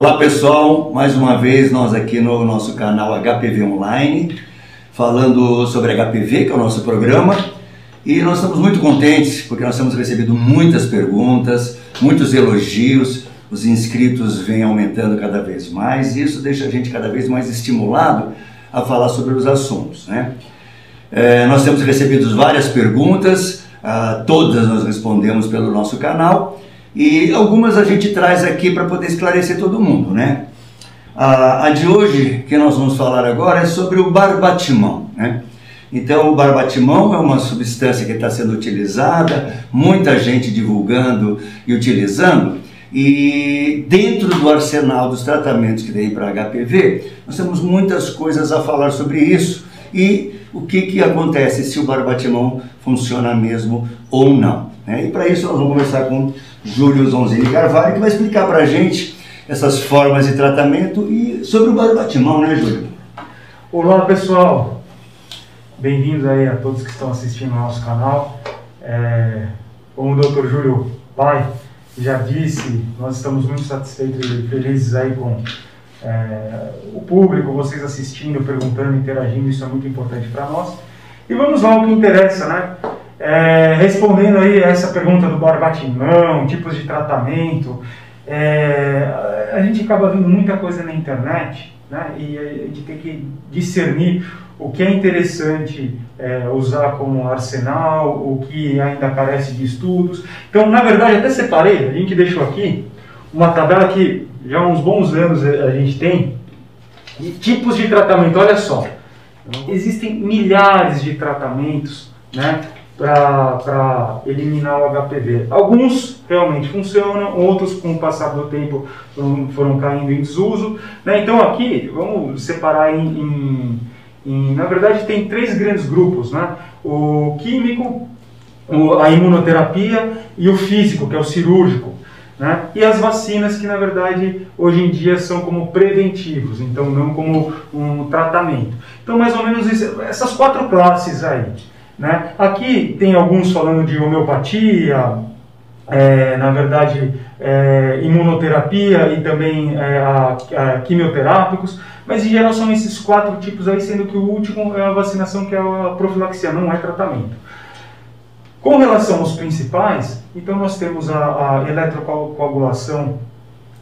Olá pessoal, mais uma vez nós aqui no nosso canal HPV Online, falando sobre HPV, que é o nosso programa, e nós estamos muito contentes porque nós temos recebido muitas perguntas, muitos elogios, os inscritos vêm aumentando cada vez mais e isso deixa a gente cada vez mais estimulado a falar sobre os assuntos. Né? É, nós temos recebido várias perguntas, ah, todas nós respondemos pelo nosso canal e algumas a gente traz aqui para poder esclarecer todo mundo, né? A, de hoje, que nós vamos falar agora, é sobre o barbatimão, né? Então, o barbatimão é uma substância que está sendo utilizada, muita gente divulgando e utilizando, e dentro do arsenal dos tratamentos que tem para HPV, nós temos muitas coisas a falar sobre isso e o que, que acontece se o barbatimão funciona mesmo ou não. Né? E para isso nós vamos conversar com Júlio Zonzini Carvalho, que vai explicar para a gente essas formas de tratamento e sobre o barbatimão, né, Júlio? Olá, pessoal. Bem-vindos aí a todos que estão assistindo ao nosso canal. É, como o Dr. Júlio Pai já disse, nós estamos muito satisfeitos e felizes aí com é, o público, vocês assistindo, perguntando, interagindo, isso é muito importante para nós. E vamos lá, o que interessa, né? É, respondendo aí essa pergunta do barbatimão, tipos de tratamento, é, a gente acaba vendo muita coisa na internet né, e a gente tem que discernir o que é interessante é, usar como arsenal, o que ainda carece de estudos. Então, na verdade, até separei, a gente deixou aqui uma tabela que já há uns bons anos a gente tem, de tipos de tratamento. Olha só, existem milhares de tratamentos, né? Para eliminar o HPV. Alguns realmente funcionam, outros com o passar do tempo foram, caindo em desuso. Né? Então aqui vamos separar em, em, em, na verdade tem três grandes grupos, né? o químico, o, a imunoterapia e o físico, que é o cirúrgico. Né? E as vacinas que na verdade hoje em dia são como preventivos, então não como um tratamento. Então mais ou menos isso, essas quatro classes aí. Né? Aqui tem alguns falando de homeopatia, é, na verdade, é, imunoterapia e também é, a, a quimioterápicos, mas em geral são esses quatro tipos aí, sendo que o último é a vacinação, que é a profilaxia, não é tratamento. Com relação aos principais, então nós temos a, a eletrocoagulação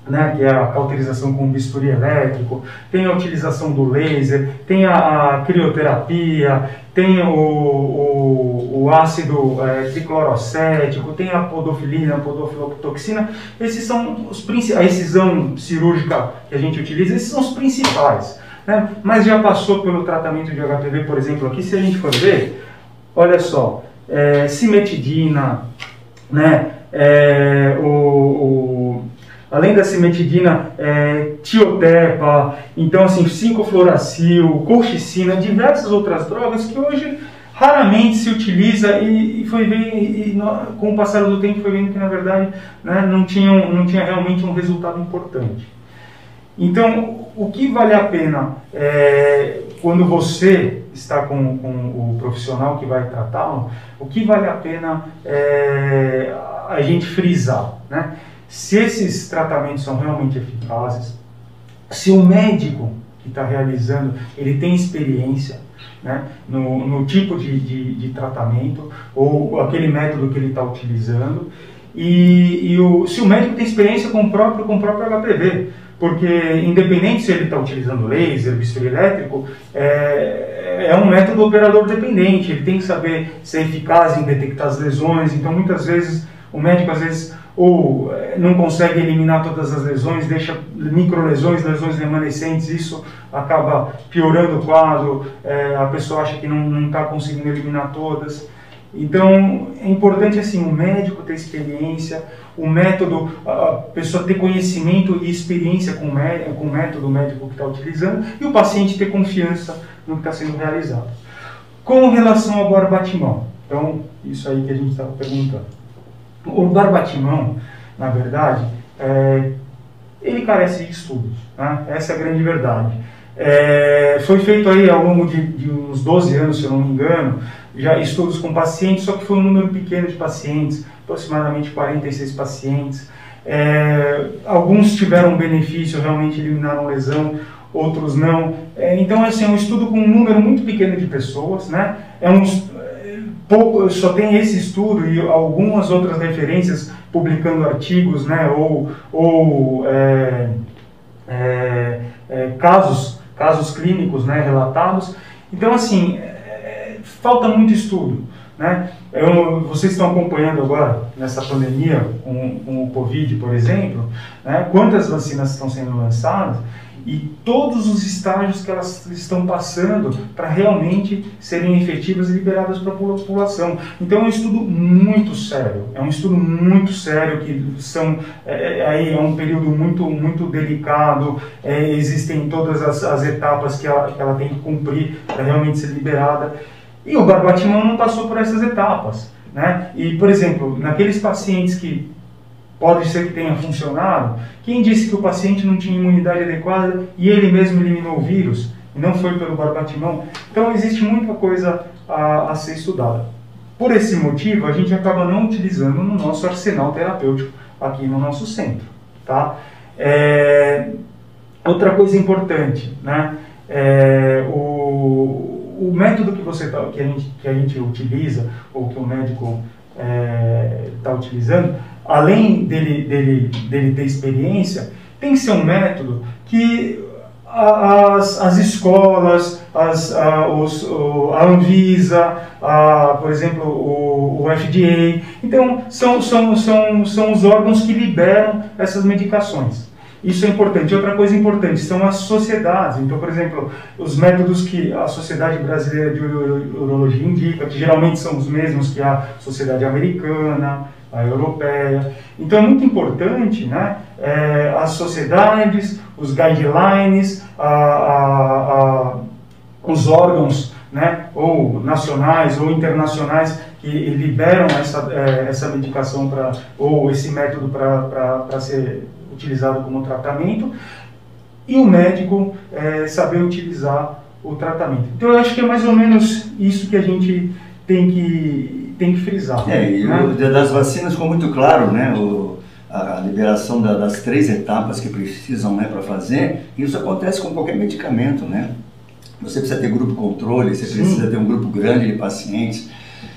né, que é a cauterização com bisturi elétrico, tem a utilização do laser, tem a, a crioterapia, tem o, o, o ácido é, triclorocético, tem a podofilina, a podofilotoxina, esses são os a excisão cirúrgica que a gente utiliza, esses são os principais. Né? Mas já passou pelo tratamento de HPV, por exemplo, aqui, se a gente for ver, olha só, é, cimetidina, né, é, o, o além da cimetidina, é, tiotepa, então assim, 5-fluoracil, colchicina, diversas outras drogas que hoje raramente se utiliza e, e foi e, com o passar do tempo foi vendo que na verdade né, não, tinham, não tinha realmente um resultado importante. Então, o que vale a pena é, quando você está com, com o profissional que vai tratá-lo, o que vale a pena é, a gente frisar, né? Se esses tratamentos são realmente eficazes, se o médico que está realizando ele tem experiência né, no, no tipo de, de, de, tratamento ou aquele método que ele está utilizando e, e o, se o médico tem experiência com o próprio, com o próprio HPV, porque independente se ele está utilizando laser, bisturi elétrico, é, é um método operador dependente, ele tem que saber ser eficaz em detectar as lesões, então muitas vezes o médico às vezes ou eh, não consegue eliminar todas as lesões, deixa microlesões, lesões remanescentes, isso acaba piorando o quadro, é, a pessoa acha que não está conseguindo eliminar todas. Então, é importante assim, o médico ter experiência, o método, a pessoa ter conhecimento e experiência com o, com o método médico que está utilizando e o paciente ter confiança no que está sendo realizado. Com relação ao barbatimão, então, isso aí que a gente estava perguntando. O barbatimão, na verdade, é, ele carece de estudos. Né? Essa é a grande verdade. É, foi feito aí ao longo de, de, uns 12 anos, se eu não me engano, já estudos com pacientes, só que foi um número pequeno de pacientes, aproximadamente 46 pacientes. É, alguns tiveram benefício, realmente eliminaram lesão, outros não. É, então, assim, é um estudo com um número muito pequeno de pessoas, né? É um, pouco, só tem esse estudo e algumas outras referências publicando artigos, né? Ou, ou é, é, é casos, casos clínicos, né? Relatados. Então, assim, falta muito estudo. Né? Eu, vocês estão acompanhando agora, nessa pandemia, com, com o Covid, por exemplo, né? quantas vacinas estão sendo lançadas e todos os estágios que elas estão passando para realmente serem efetivas e liberadas para a população. Então é um estudo muito sério, é um estudo muito sério que são é, é aí é, um período muito muito delicado, é, existem todas as, as etapas que ela, que ela tem que cumprir para realmente ser liberada. E o barbatimão não passou por essas etapas. Né? E, por exemplo, naqueles pacientes que pode ser que tenha funcionado, quem disse que o paciente não tinha imunidade adequada e ele mesmo eliminou o vírus e não foi pelo barbatimão? Então, existe muita coisa a, a ser estudada. Por esse motivo, a gente acaba não utilizando no nosso arsenal terapêutico aqui no nosso centro. Tá? É, outra coisa importante, né? É, o, o método que você tá, que, a gente, que a gente utiliza ou que o médico está é, tá utilizando, além dele, dele, dele ter experiência, tem que ser um método que as, as escolas, as, a, os, a Anvisa, a, por exemplo, o, o FDA, então são, são, são, são os órgãos que liberam essas medicações. Isso é importante. Outra coisa importante são as sociedades. Então, por exemplo, os métodos que a Sociedade Brasileira de Urologia indica, que geralmente são os mesmos que a Sociedade Americana, a Europeia. Então, é muito importante né, é, as sociedades, os guidelines, a, a, a, os órgãos né, ou nacionais ou internacionais que liberam essa, é, essa medicação para ou esse método para ser utilizado como tratamento, e o médico é, saber utilizar o tratamento. Então eu acho que é mais ou menos isso que a gente tem que, tem que frisar. É, e né? o, das vacinas ficou muito claro, né? O, a liberação da, das três etapas que precisam né, para fazer, isso acontece com qualquer medicamento, né? Você precisa ter grupo controle, você Sim. precisa ter um grupo grande de pacientes,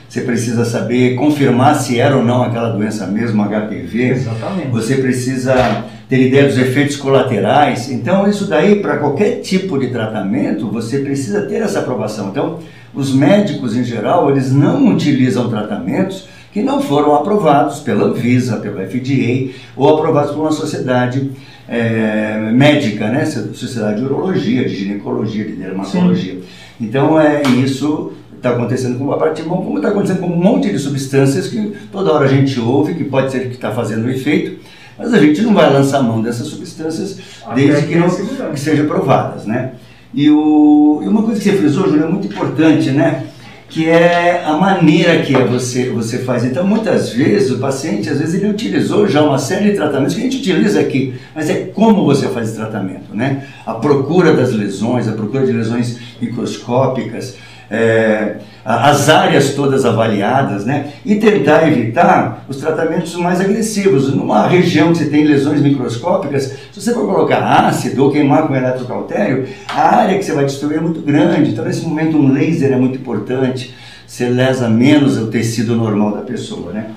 você precisa saber confirmar se era ou não aquela doença mesmo, HPV. Exatamente. Você precisa ter ideia dos efeitos colaterais. Então, isso daí, para qualquer tipo de tratamento, você precisa ter essa aprovação. Então, os médicos, em geral, eles não utilizam tratamentos que não foram aprovados pela Anvisa, pelo FDA, ou aprovados por uma sociedade é, médica, né? Sociedade de Urologia, de Ginecologia, de Dermatologia. Sim. Então, é isso está acontecendo com o abatimão, como está acontecendo com um monte de substâncias que toda hora a gente ouve, que pode ser que está fazendo efeito, mas a gente não vai lançar mão dessas substâncias desde que, não, que sejam provadas, né? E, o, e uma coisa que você frisou, Júlio, é muito importante, né? Que é a maneira que você, você faz. Então, muitas vezes, o paciente, às vezes, ele utilizou já uma série de tratamentos que a gente utiliza aqui, mas é como você faz esse tratamento, né? A procura das lesões, a procura de lesões microscópicas, é, as áreas todas avaliadas, né? E tentar evitar os tratamentos mais agressivos. Numa região que você tem lesões microscópicas, se você for colocar ácido ou queimar com eletrocautério, a área que você vai destruir é muito grande. Então, nesse momento, um laser é muito importante. Você lesa menos o tecido normal da pessoa, né?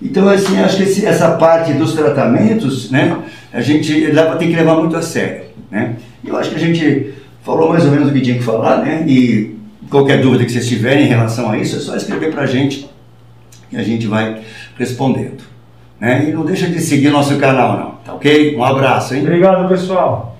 Então, assim, acho que esse, essa parte dos tratamentos, né? A gente tem que levar muito a sério, né? Eu acho que a gente falou mais ou menos o que tinha que falar, né? E Qualquer dúvida que vocês tiverem em relação a isso, é só escrever para a gente e a gente vai respondendo. Né? E não deixa de seguir nosso canal, não. Tá ok? Um abraço, hein? Obrigado, pessoal.